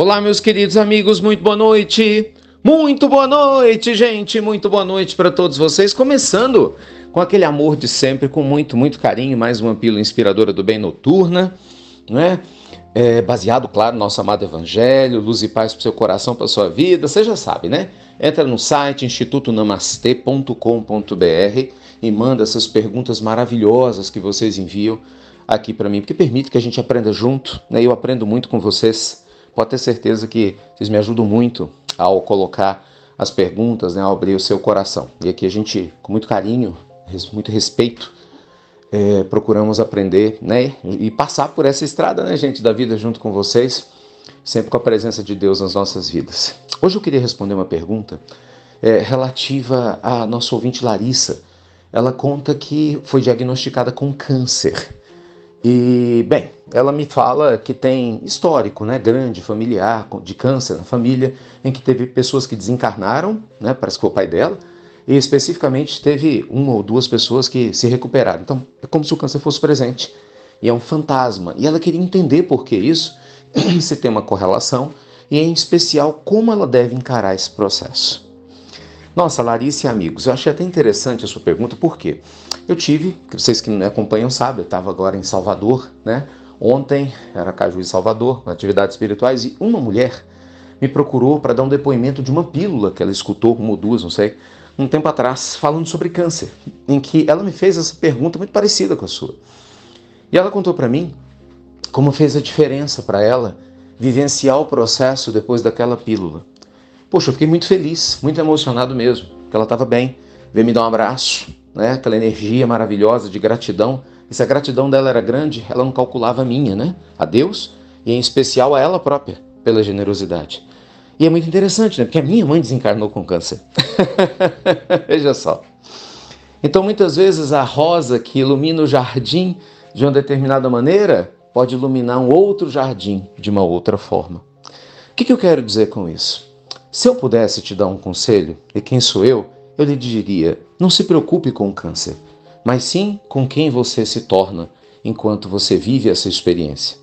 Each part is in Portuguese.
Olá, meus queridos amigos, muito boa noite. Muito boa noite, gente. Muito boa noite para todos vocês. Começando com aquele amor de sempre, com muito, muito carinho, mais uma pílula inspiradora do bem noturna, né? É, baseado, claro, no nosso amado Evangelho, luz e paz para seu coração, para sua vida. Você já sabe, né? Entra no site institutonamaste.com.br e manda essas perguntas maravilhosas que vocês enviam aqui para mim, porque permite que a gente aprenda junto, né? Eu aprendo muito com vocês. Pode ter certeza que vocês me ajudam muito ao colocar as perguntas, né, ao abrir o seu coração. E aqui a gente, com muito carinho, muito respeito, é, procuramos aprender, né, e passar por essa estrada, né, gente, da vida junto com vocês, sempre com a presença de Deus nas nossas vidas. Hoje eu queria responder uma pergunta é, relativa à nossa ouvinte Larissa. Ela conta que foi diagnosticada com câncer. E, bem, ela me fala que tem histórico, né, grande, familiar, de câncer na família, em que teve pessoas que desencarnaram, né, parece que foi o pai dela, e especificamente teve uma ou duas pessoas que se recuperaram. Então, é como se o câncer fosse presente, e é um fantasma. E ela queria entender por que isso, se tem uma correlação, e em especial como ela deve encarar esse processo. Nossa, Larissa e amigos, eu achei até interessante a sua pergunta, por quê? Eu tive, vocês que me acompanham sabem, eu estava agora em Salvador, né? Ontem era Caju em Salvador, atividades espirituais, e uma mulher me procurou para dar um depoimento de uma pílula que ela escutou, uma ou duas, não sei, um tempo atrás, falando sobre câncer, em que ela me fez essa pergunta muito parecida com a sua. E ela contou para mim como fez a diferença para ela vivenciar o processo depois daquela pílula. Poxa, eu fiquei muito feliz, muito emocionado mesmo, que ela estava bem, veio me dar um abraço, né? Aquela energia maravilhosa de gratidão. E se a gratidão dela era grande, ela não calculava a minha, né? A Deus e em especial a ela própria, pela generosidade. E é muito interessante, né? Porque a minha mãe desencarnou com câncer. Veja só. Então, muitas vezes, a rosa que ilumina o jardim de uma determinada maneira pode iluminar um outro jardim de uma outra forma. O que, que eu quero dizer com isso? Se eu pudesse te dar um conselho, e quem sou eu, eu lhe diria: não se preocupe com o câncer, mas sim com quem você se torna enquanto você vive essa experiência.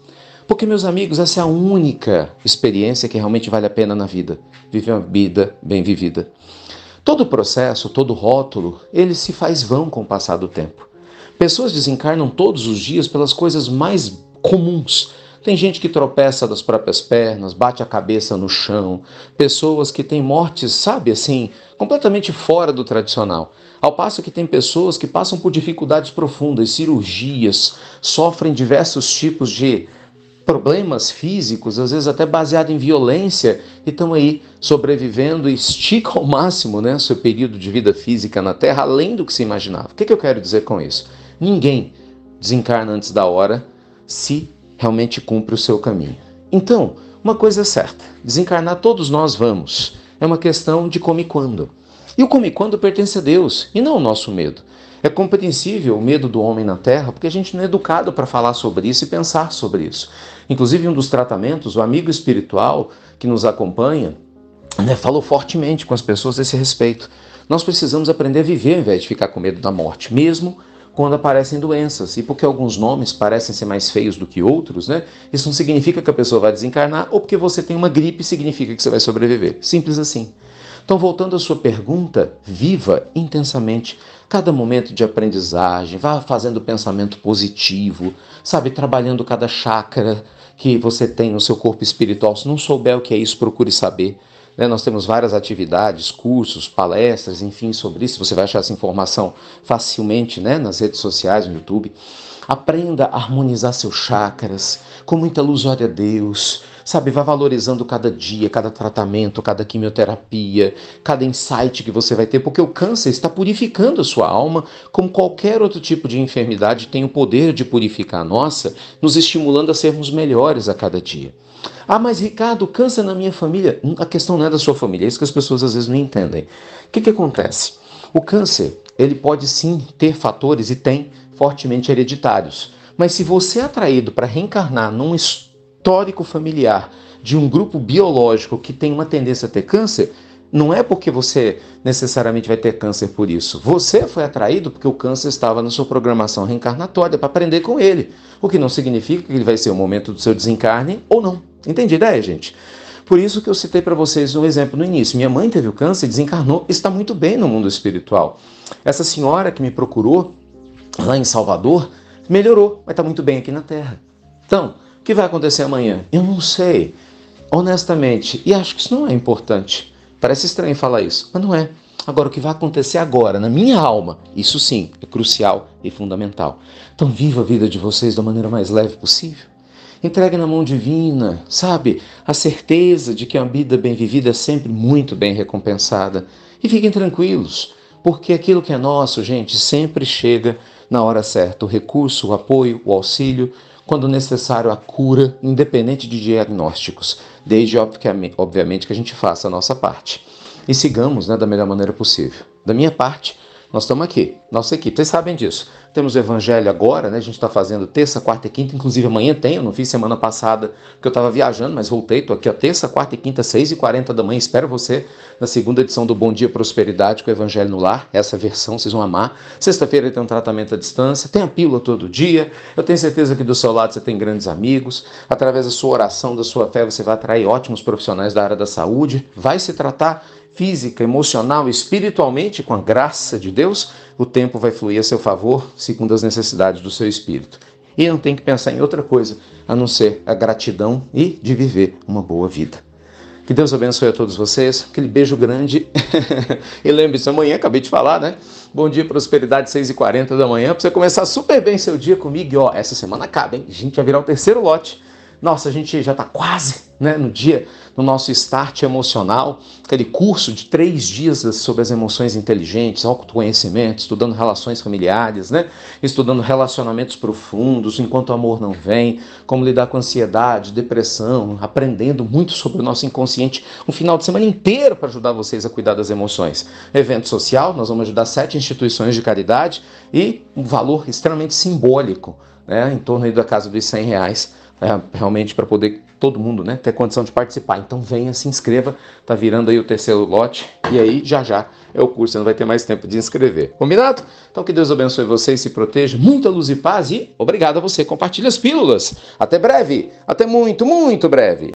Porque, meus amigos, essa é a única experiência que realmente vale a pena na vida. Viver uma vida bem vivida. Todo processo, todo rótulo, ele se faz vão com o passar do tempo. Pessoas desencarnam todos os dias pelas coisas mais comuns, tem gente que tropeça das próprias pernas, bate a cabeça no chão, pessoas que têm mortes, sabe, assim, completamente fora do tradicional. Ao passo que tem pessoas que passam por dificuldades profundas, cirurgias, sofrem diversos tipos de problemas físicos, às vezes até baseado em violência, e estão aí sobrevivendo e esticam ao máximo né, seu período de vida física na Terra, além do que se imaginava. O que, que eu quero dizer com isso? Ninguém desencarna antes da hora se realmente cumpre o seu caminho. Então, uma coisa é certa: desencarnar todos nós vamos. É uma questão de como e quando. E o como e quando pertence a Deus e não ao nosso medo. É compreensível o medo do homem na Terra porque a gente não é educado para falar sobre isso e pensar sobre isso. Inclusive, um dos tratamentos, o amigo espiritual que nos acompanha, né, falou fortemente com as pessoas a esse respeito. Nós precisamos aprender a viver ao invés de ficar com medo da morte, mesmo quando aparecem doenças. E porque alguns nomes parecem ser mais feios do que outros, né? Isso não significa que a pessoa vai desencarnar, ou porque você tem uma gripe significa que você vai sobreviver. Simples assim. Então, voltando à sua pergunta, viva intensamente cada momento de aprendizagem, vá fazendo pensamento positivo, sabe, trabalhando cada chácara que você tem no seu corpo espiritual. Se não souber o que é isso, procure saber. Né? Nós temos várias atividades, cursos, palestras, enfim, sobre isso. Você vai achar essa informação facilmente né? nas redes sociais, no YouTube. Aprenda a harmonizar seus chakras, com muita luz, olha Deus. Sabe, vá valorizando cada dia, cada tratamento, cada quimioterapia, cada insight que você vai ter, porque o câncer está purificando a sua alma, como qualquer outro tipo de enfermidade tem o poder de purificar a nossa, nos estimulando a sermos melhores a cada dia. Ah, mas Ricardo, câncer na minha família. A questão não é da sua família, é isso que as pessoas às vezes não entendem. O que, que acontece? O câncer, ele pode sim ter fatores e tem fortemente hereditários. Mas se você é atraído para reencarnar num histórico familiar de um grupo biológico que tem uma tendência a ter câncer, não é porque você necessariamente vai ter câncer por isso. Você foi atraído porque o câncer estava na sua programação reencarnatória para aprender com ele. O que não significa que ele vai ser o momento do seu desencarne ou não. Entende a ideia, gente? Por isso que eu citei para vocês um exemplo no início. Minha mãe teve o câncer, desencarnou, está muito bem no mundo espiritual. Essa senhora que me procurou lá em Salvador melhorou, mas está muito bem aqui na Terra. Então, que vai acontecer amanhã? Eu não sei, honestamente, e acho que isso não é importante. Parece estranho falar isso, mas não é. Agora, o que vai acontecer agora, na minha alma, isso sim é crucial e fundamental. Então, viva a vida de vocês da maneira mais leve possível. Entregue na mão divina, sabe? A certeza de que uma vida bem vivida é sempre muito bem recompensada. E fiquem tranquilos, porque aquilo que é nosso, gente, sempre chega na hora certa. O recurso, o apoio, o auxílio, quando necessário, a cura, independente de diagnósticos, desde obviamente que a gente faça a nossa parte e sigamos né, da melhor maneira possível. Da minha parte, nós estamos aqui, nossa equipe, vocês sabem disso. Temos o Evangelho agora, né? A gente está fazendo terça, quarta e quinta, inclusive amanhã tem, eu não fiz semana passada, porque eu estava viajando, mas voltei, estou aqui a terça, quarta e quinta, seis e quarenta da manhã. Espero você na segunda edição do Bom Dia Prosperidade com o Evangelho no Lar. Essa versão vocês vão amar. Sexta-feira tem um tratamento à distância, tem a pílula todo dia. Eu tenho certeza que do seu lado você tem grandes amigos. Através da sua oração, da sua fé, você vai atrair ótimos profissionais da área da saúde. Vai se tratar física, emocional, espiritualmente, com a graça de Deus, o tempo vai fluir a seu favor, segundo as necessidades do seu espírito. E não tem que pensar em outra coisa a não ser a gratidão e de viver uma boa vida. Que Deus abençoe a todos vocês. Aquele beijo grande. e lembre-se, amanhã, acabei de falar, né? Bom dia, prosperidade, 6h40 da manhã, para você começar super bem seu dia comigo. E ó, essa semana acaba, hein? A gente vai virar o terceiro lote. Nossa, a gente já está quase né, no dia no nosso start emocional, aquele curso de três dias sobre as emoções inteligentes, autoconhecimento, estudando relações familiares, né? estudando relacionamentos profundos, enquanto o amor não vem, como lidar com ansiedade, depressão, aprendendo muito sobre o nosso inconsciente, um final de semana inteiro para ajudar vocês a cuidar das emoções. Evento social, nós vamos ajudar sete instituições de caridade e um valor extremamente simbólico, né? em torno da casa dos 100 reais é, realmente para poder todo mundo né, ter condição de participar. Então venha, se inscreva, tá virando aí o terceiro lote e aí já já é o curso, você não vai ter mais tempo de inscrever. Combinado? Então que Deus abençoe vocês, se proteja, muita luz e paz e obrigado a você. Compartilhe as pílulas. Até breve, até muito, muito breve.